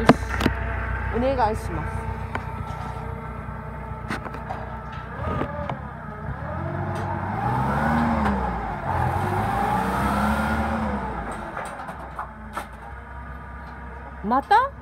よしお願いします。また？